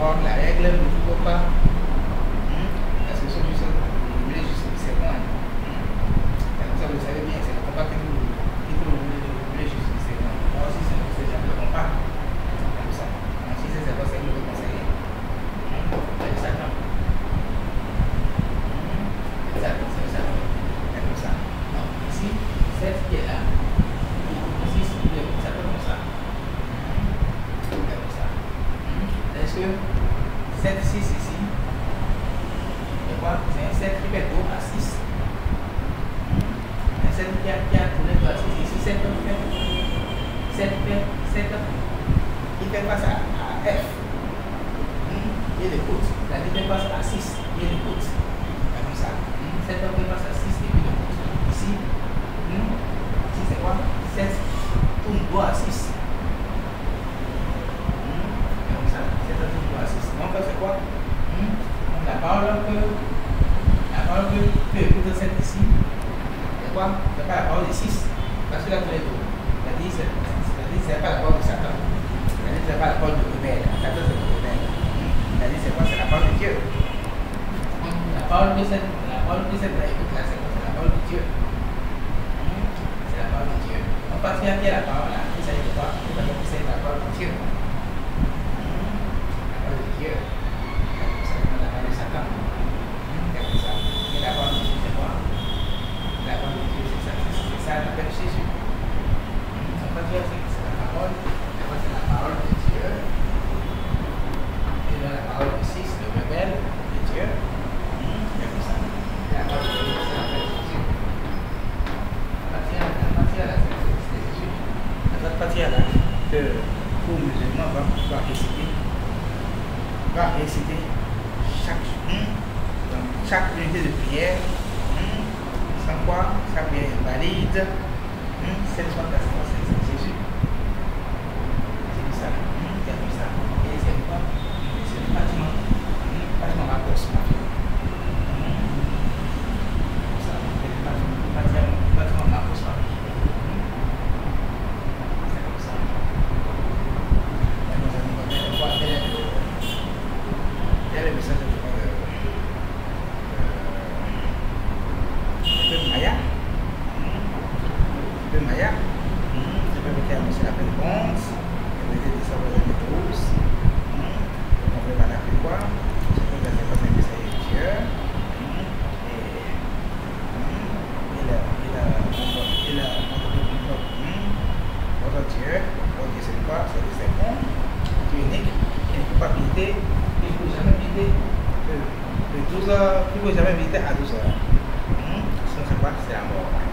Or, la règle ne trouve pas. Parce que celui ci il voulait juste le segment. Comme ça, vous savez bien, c'est le compas qui nous qui nous voulait juste le segment. Or, si c'est jamais le compas, comme ça. Donc, si c'est pas ça, il nous conseiller. C'est ça, non. C'est ça, c'est ça. C'est comme ça. Donc, ici, 7 qui est là. Ici, il est ça comme ça. Comme ça. Est-ce que 7, 6 ici, et quoi C'est un 7 qui fait 2 à 6. Un 7 qui a, qui a tourné 2 à 6. Ici, 7 fait 7 fait 7 il fait face à, à F. Il écoute. La il fait à 6. Il écoute. C'est comme ça. 7 fait face à 6 et puis il écoute. Ici, ici c'est quoi 7 tourne 2 à 6. Comme ça, 7 tourne 2 à 6. Donc c'est quoi Donc la parole que la parole que tu écoutes 7 ici, c'est pas la parole de 6. Parce que là, tu les deux. La 10, c'est pas la parole de Satan. La 10, c'est pas la parole de 14, c'est le rebelle. La 10, c'est C'est la parole de Dieu. La parole que cette, la parole de la parole de la parole de la parole de. La parole de de Satan. C'est ça. Et la parole de Dieu, c'est quoi La parole de Dieu, c'est ça. C'est ça, l'appelle Jésus. On va dire que c'est la parole. Et moi, c'est la parole de Dieu. Et là, la parole de 6, le rebelle de Dieu. C'est comme ça. Et la parole de Dieu, c'est l'appelle Jésus. La partie à la c'est Jésus. La partie à la que tout musulman va pouvoir réciter, va réciter chaque chaque unité de prière, sans quoi sa prière est valide, c'est le Jésus. C'est comme ça, c'est comme ça. Et c'est quoi C'est le bâtiment, bâtiment apostolique. Comme ça, c'est le bâtiment, bâtiment apostolique. C'est comme ça. Et nous allons voir quel est le quel est le message de de Maya. De Maya. Je peux vous monsieur la peine 11. Je vais dire ça vous avez 12. On peut pas l'appeler quoi. Je peux vous dire comme un de Dieu. Et votre Dieu c'est quoi C'est le second, Dieu unique, qui ne peut pas visiter, qui ne peut jamais visiter de, de 12 heures, qui ne peut jamais visiter à 12 heures. Sinon c'est quoi C'est la mort.